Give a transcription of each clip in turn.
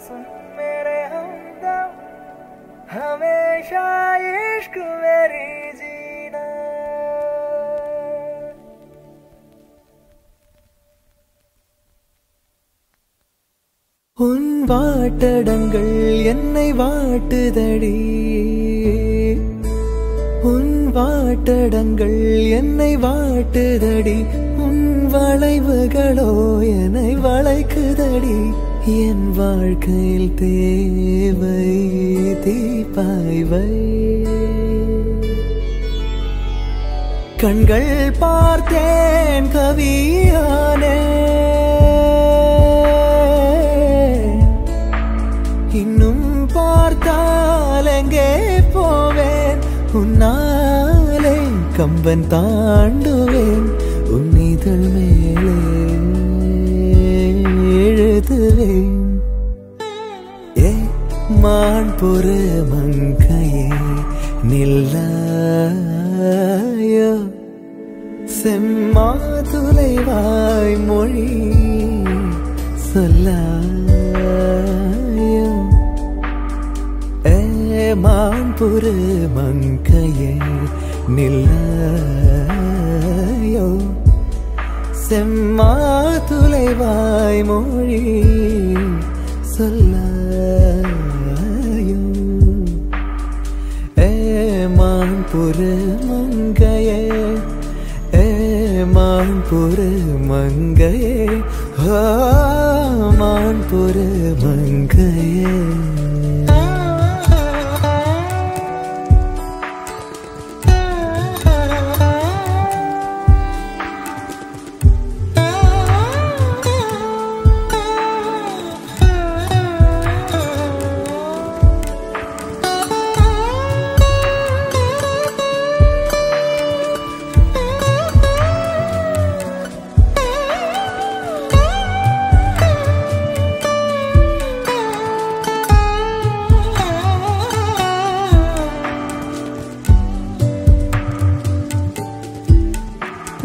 सुन मेरे हमदम हमेशा इश्क मेरी जीना। உன் வாட்டடங்கள் என்னை வாட்டுதடி. உன் வாட்டடங்கள் என்னை வாட்டுதடி. உன் வளைவுகளோ என்னை வளைக்குதடி. என் வாழ்க்கையில் தேவை தீபாய்வை கண்கள் பார்த்தேன் கவியானே. இன்னும் பார்த்தால் எங்கே போவேன்? உன்னாலே கம்பன் தாண்டுவேன். உன்னிதழ் மேலே ஏ மான் பொறு மங்கையே நில்லாயோ? செம்மாதுளைவாய் மொழி சொல்லாயோ? ஏ மான் பொறு மங்கையே நில்லாயோ? செம்மாதுளைவாய் மொழி சொல்லாயோ ஏமான் புரு மங்கையே ஏமான் புரு மங்கையே மான் புரு மங்கையே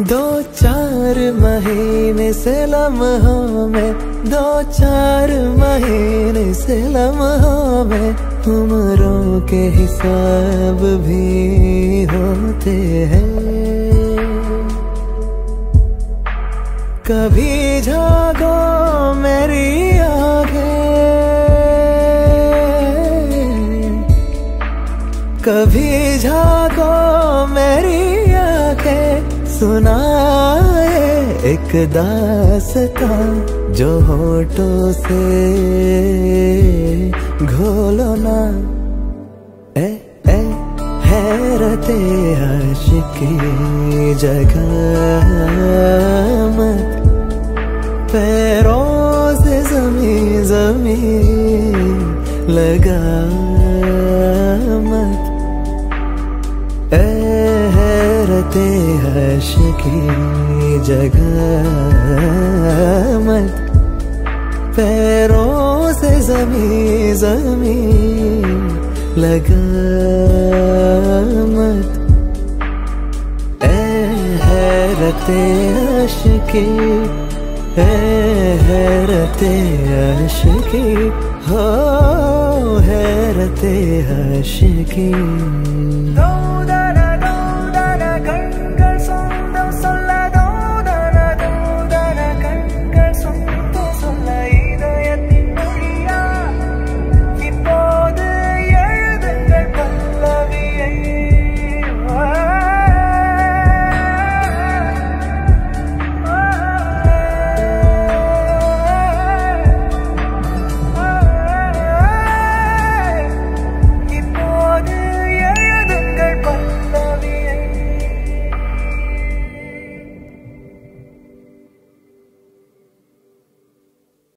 दो चार महीने से लम्हों में, दो चार महीने से लम्हों में उम्रों के हिसाब भी होते हैं। कभी जागो मेरी आगे कभी जागो सुनाए एक दासता जो होठों से घोलो ना। ए ए, हैरते आशिकी जगह मत। पैरों से जमी जमी लगा हर्ष की जगह मत पैरों से जमी जमी लगा मत ए हैरते हर्ष की ए हैरते हर्ष की हो हैरते हर्ष की